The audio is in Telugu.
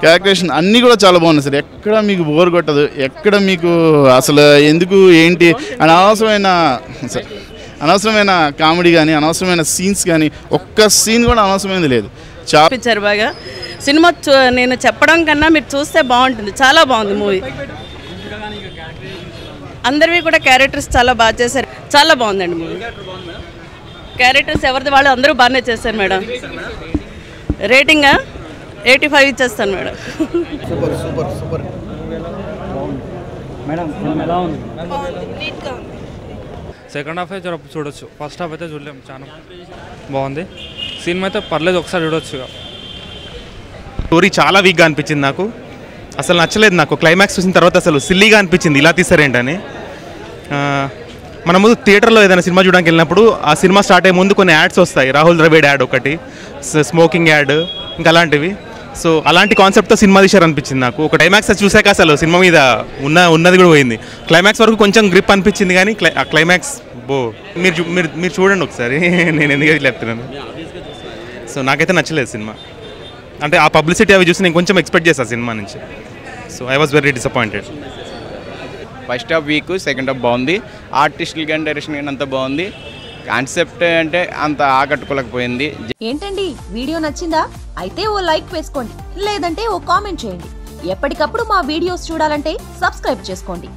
క్యాల్కులేషన్ అన్నీ కూడా చాలా బాగున్నాయి సార్. ఎక్కడ మీకు బోర్ కొట్టదు ఎక్కడ మీకు అసలు ఎందుకు ఏంటి? అనవసరమైన సార్ అనవసరమైన కామెడీ కానీ అనవసరమైన సీన్స్ కానీ ఒక్క సీన్ కూడా అనవసరమైనది లేదు. చాపించారు చూపించారు బాగా. సినిమా చూ- నేను చెప్పడం కన్నా మీరు చూస్తే బాగుంటుంది. చాలా బాగుంది మూవీ అందరివి కూడా క్యారెక్టర్స్ చాలా బాగా చేశారు. చాలా బాగుందండి మూవీ క్యారెక్టర్స్ ఎవరిది? వాళ్ళు అందరూ బాగానే చేశారు మేడం. రేటింగ్? ఎయిటీ ఫైవ్ ఇచ్చేస్తాను మేడం. సెకండ్ హాఫ్ అయితే చూడొచ్చు. ఫస్ట్ హాఫ్ అయితే చూడలేము చాలా బాగుంది. సినిమా అయితే పర్లేదు ఒకసారి చూడొచ్చు ఇక. స్టోరీ చాలా వీక్గా అనిపించింది నాకు. అసలు నచ్చలేదు నాకు. క్లైమాక్స్ చూసిన తర్వాత అసలు సిల్లీగా అనిపించింది. ఇలా తీసారేంటని. ఆ, మనము థియేటర్లో ఏదైనా సినిమా చూడడానికి వెళ్ళినప్పుడు ఆ సినిమా స్టార్ట్ అయ్యే ముందు కొన్ని యాడ్స్ వస్తాయి. రాహుల్ ద్రవిడ్ యాడ్ ఒకటి స్మోకింగ్ యాడ్ ఇంకా అలాంటివి. సో అలాంటి కాన్సెప్ట్తో సినిమా తీశారు అనిపించింది నాకు. ఒక క్లైమాక్స్ అది చూసాక అసలు సినిమా మీద ఉన్న ఉన్నది కూడా పోయింది. క్లైమాక్స్ వరకు కొంచెం గ్రిప్ అనిపించింది కానీ క్లై- ఆ క్లైమాక్స్ బో మీరు మీరు మీరు చూడండి ఒకసారి. నేను ఎందుకు చెప్తున్నాను సో నాకైతే నచ్చలేదు సినిమా. అంటే ఆ పబ్లిసిటీ అవి చూసి నేను కొంచెం ఎక్స్పెక్ట్ చేశాను సినిమా నుంచి. So I was very disappointed. First half weak second half బాగుంది. ఆర్టిస్టులు కానీ డైరెక్షన్ కానీ అంత బాగుంది. కాన్సెప్ట్ అంటే అంత ఆకట్టుకోలేకపోయింది. ఏంటండి? వీడియో నచ్చిందా? అయితే ఓ లైక్ వేసుకోండి. లేదంటే ఓ కామెంట్ చేయండి. ఎప్పటికప్పుడు మా వీడియోస్ చూడాలంటే సబ్స్క్రైబ్ చేసుకోండి.